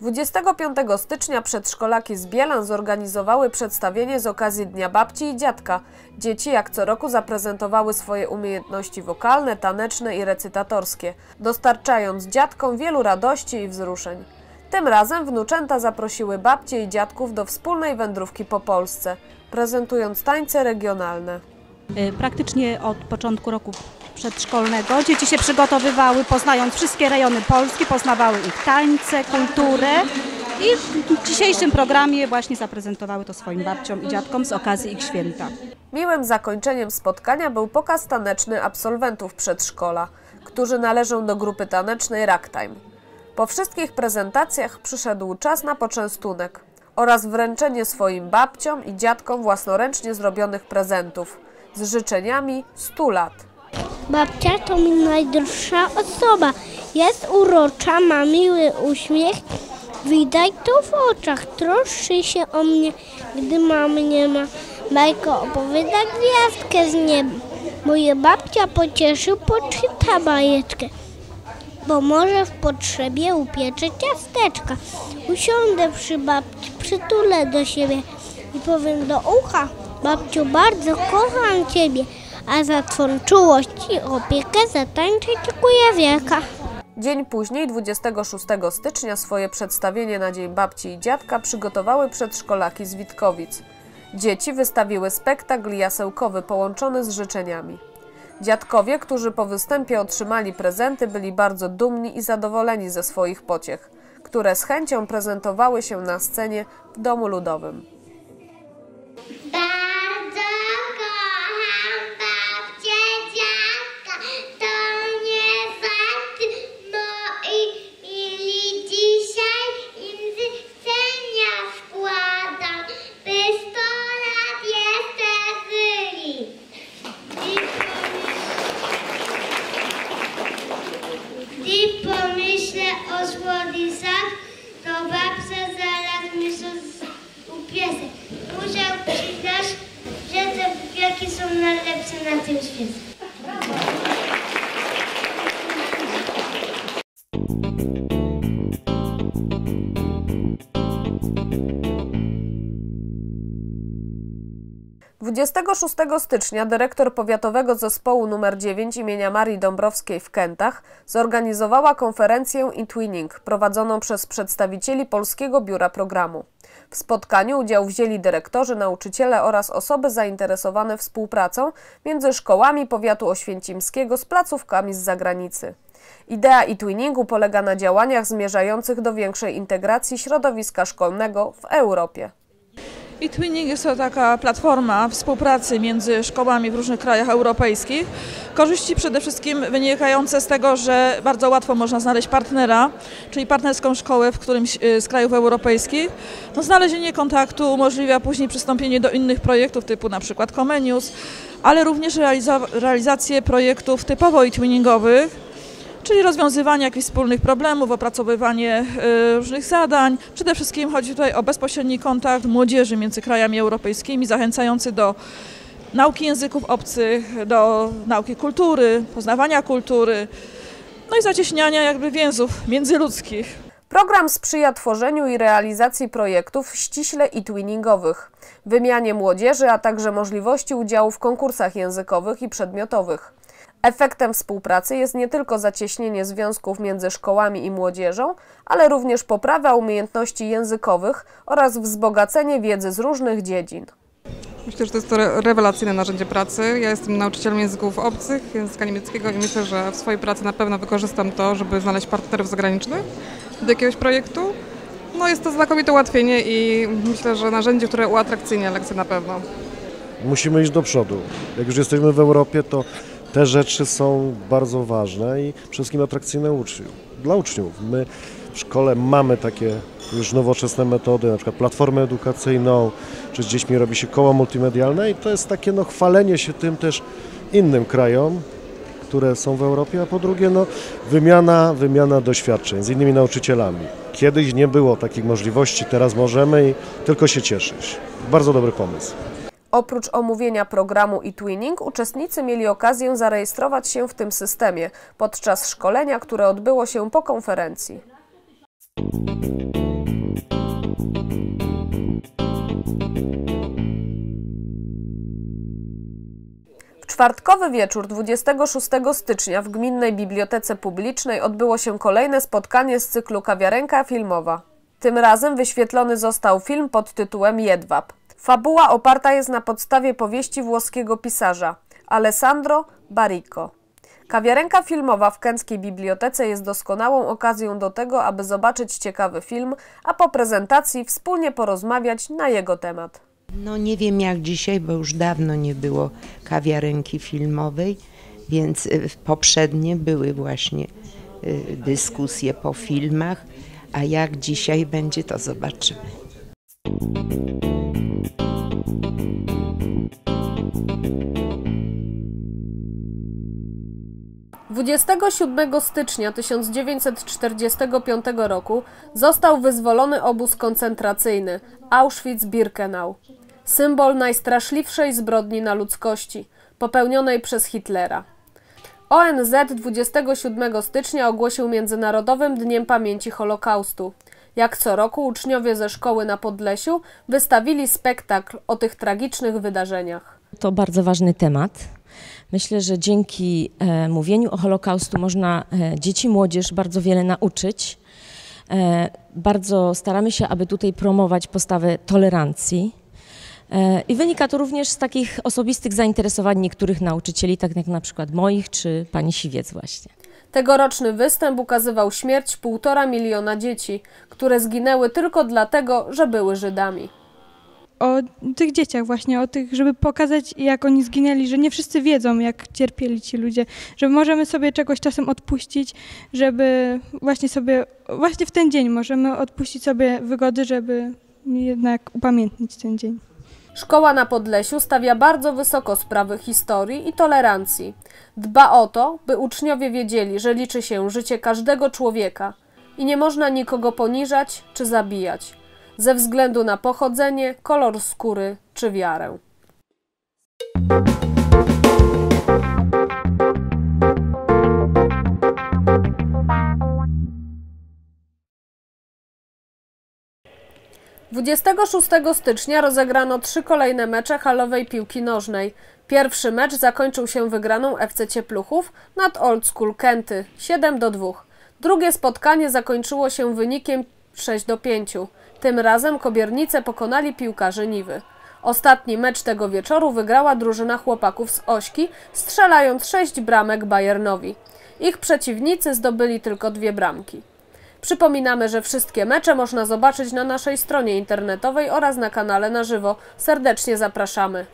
25 stycznia przedszkolaki z Bielan zorganizowały przedstawienie z okazji Dnia Babci i Dziadka. Dzieci jak co roku zaprezentowały swoje umiejętności wokalne, taneczne i recytatorskie, dostarczając dziadkom wielu radości i wzruszeń. Tym razem wnuczęta zaprosiły babcie i dziadków do wspólnej wędrówki po Polsce, prezentując tańce regionalne. Y, Praktycznie od początku roku przedszkolnego dzieci się przygotowywały, poznając wszystkie rejony Polski, poznawały ich tańce, kulturę i w dzisiejszym programie właśnie zaprezentowały to swoim babciom i dziadkom z okazji ich święta. Miłym zakończeniem spotkania był pokaz taneczny absolwentów przedszkola, którzy należą do grupy tanecznej Ragtime. Po wszystkich prezentacjach przyszedł czas na poczęstunek oraz wręczenie swoim babciom i dziadkom własnoręcznie zrobionych prezentów z życzeniami 100 lat. Babcia to mi najdroższa osoba. Jest urocza, ma miły uśmiech. Widać to w oczach. Troszczy się o mnie, gdy mamy nie ma. Bajko opowiada gwiazdkę z nieba. Moja babcia pocieszy, poczyta bajeczkę. Bo może w potrzebie upiecze ciasteczka. Usiądę przy babci, przytulę do siebie i powiem do ucha. Babciu, bardzo kocham Ciebie, a za Twą czułość i opiekę zatańczę dziękuję wielka. Dzień później, 26 stycznia, swoje przedstawienie na Dzień Babci i Dziadka przygotowały przedszkolaki z Witkowic. Dzieci wystawiły spektakl jasełkowy połączony z życzeniami. Dziadkowie, którzy po występie otrzymali prezenty, byli bardzo dumni i zadowoleni ze swoich pociech, które z chęcią prezentowały się na scenie w Domu Ludowym. Gdy pomyślę o słodicach, to babcia zaraz mi upiesę. Muszę przyznać, że te bukielki są najlepsze na tym świecie. - 26 stycznia dyrektor powiatowego zespołu nr 9 imienia Marii Dąbrowskiej w Kętach zorganizowała konferencję e-twinning prowadzoną przez przedstawicieli Polskiego Biura Programu. W spotkaniu udział wzięli dyrektorzy, nauczyciele oraz osoby zainteresowane współpracą między szkołami powiatu oświęcimskiego z placówkami z zagranicy. Idea e-twinningu polega na działaniach zmierzających do większej integracji środowiska szkolnego w Europie. I Twinning jest to taka platforma współpracy między szkołami w różnych krajach europejskich. Korzyści przede wszystkim wynikające z tego, że bardzo łatwo można znaleźć partnera, czyli partnerską szkołę w którymś y, z krajów europejskich. No, znalezienie kontaktu umożliwia później przystąpienie do innych projektów typu na przykład Comenius, ale również realiza realizację projektów typowo e-twinningowych, czyli rozwiązywanie jakichś wspólnych problemów, opracowywanie y, różnych zadań. Przede wszystkim chodzi tutaj o bezpośredni kontakt młodzieży między krajami europejskimi, zachęcający do nauki języków obcych, do nauki kultury, poznawania kultury, no i zacieśniania jakby więzów międzyludzkich. Program sprzyja tworzeniu i realizacji projektów ściśle e-twinningowych, wymianie młodzieży, a także możliwości udziału w konkursach językowych i przedmiotowych. Efektem współpracy jest nie tylko zacieśnienie związków między szkołami i młodzieżą, ale również poprawa umiejętności językowych oraz wzbogacenie wiedzy z różnych dziedzin. Myślę, że to jest to re- rewelacyjne narzędzie pracy. Ja jestem nauczycielem języków obcych, języka niemieckiego i myślę, że w swojej pracy na pewno wykorzystam to, żeby znaleźć partnerów zagranicznych do jakiegoś projektu. No jest to znakomite ułatwienie i myślę, że narzędzie, które uatrakcyjnia lekcje na pewno. musimy iść do przodu. Jak już jesteśmy w Europie, to te rzeczy są bardzo ważne i przede wszystkim atrakcyjne uczniów, dla uczniów. My w szkole mamy takie już nowoczesne metody, na przykład platformę edukacyjną, czy z dziećmi robi się koło multimedialne i to jest takie no, chwalenie się tym też innym krajom, które są w Europie, a po drugie no, wymiana, wymiana doświadczeń z innymi nauczycielami. Kiedyś nie było takich możliwości, teraz możemy i tylko się cieszyć. Bardzo dobry pomysł. Oprócz omówienia programu e-twinning, uczestnicy mieli okazję zarejestrować się w tym systemie podczas szkolenia, które odbyło się po konferencji. czwartkowy wieczór 26 stycznia w Gminnej Bibliotece Publicznej odbyło się kolejne spotkanie z cyklu Kawiarenka Filmowa. Tym razem wyświetlony został film pod tytułem Jedwab. Fabuła oparta jest na podstawie powieści włoskiego pisarza Alessandro Baricco. Kawiarenka filmowa w Kęckiej Bibliotece jest doskonałą okazją do tego, aby zobaczyć ciekawy film, a po prezentacji wspólnie porozmawiać na jego temat. No nie wiem jak dzisiaj, bo już dawno nie było kawiarenki filmowej, więc y, poprzednie były właśnie y, dyskusje po filmach, a jak dzisiaj będzie, to zobaczymy. 27 stycznia 1945 roku został wyzwolony obóz koncentracyjny Auschwitz-Birkenau, symbol najstraszliwszej zbrodni na ludzkości, popełnionej przez Hitlera. ONZ 27 stycznia ogłosił Międzynarodowym Dniem Pamięci Holokaustu. Jak co roku uczniowie ze szkoły na Podlesiu wystawili spektakl o tych tragicznych wydarzeniach. To bardzo ważny temat. Myślę, że dzięki e, mówieniu o Holokaustu można e, dzieci młodzież bardzo wiele nauczyć. E, bardzo staramy się, aby tutaj promować postawę tolerancji. E, I wynika to również z takich osobistych zainteresowań niektórych nauczycieli, tak jak na przykład moich czy pani Siwiec właśnie. Tegoroczny występ ukazywał śmierć półtora miliona dzieci, które zginęły tylko dlatego, że były Żydami. O tych dzieciach właśnie, o tych, żeby pokazać jak oni zginęli, że nie wszyscy wiedzą jak cierpieli ci ludzie, że możemy sobie czegoś czasem odpuścić, żeby właśnie sobie, właśnie w ten dzień możemy odpuścić sobie wygody, żeby jednak upamiętnić ten dzień. Szkoła na Podlesiu stawia bardzo wysoko sprawy historii i tolerancji. Dba o to, by uczniowie wiedzieli, że liczy się życie każdego człowieka i nie można nikogo poniżać czy zabijać ze względu na pochodzenie, kolor skóry czy wiarę. Dwudziestego 26 stycznia rozegrano trzy kolejne mecze halowej piłki nożnej. Pierwszy mecz zakończył się wygraną FC Ciepluchów nad Old School Kenty 7 do 2. Drugie spotkanie zakończyło się wynikiem 6 do 5. Tym razem kobiernice pokonali piłkarzy Niwy. Ostatni mecz tego wieczoru wygrała drużyna chłopaków z Ośki, strzelając 6 bramek Bayernowi. Ich przeciwnicy zdobyli tylko dwie bramki. Przypominamy, że wszystkie mecze można zobaczyć na naszej stronie internetowej oraz na kanale na żywo. Serdecznie zapraszamy.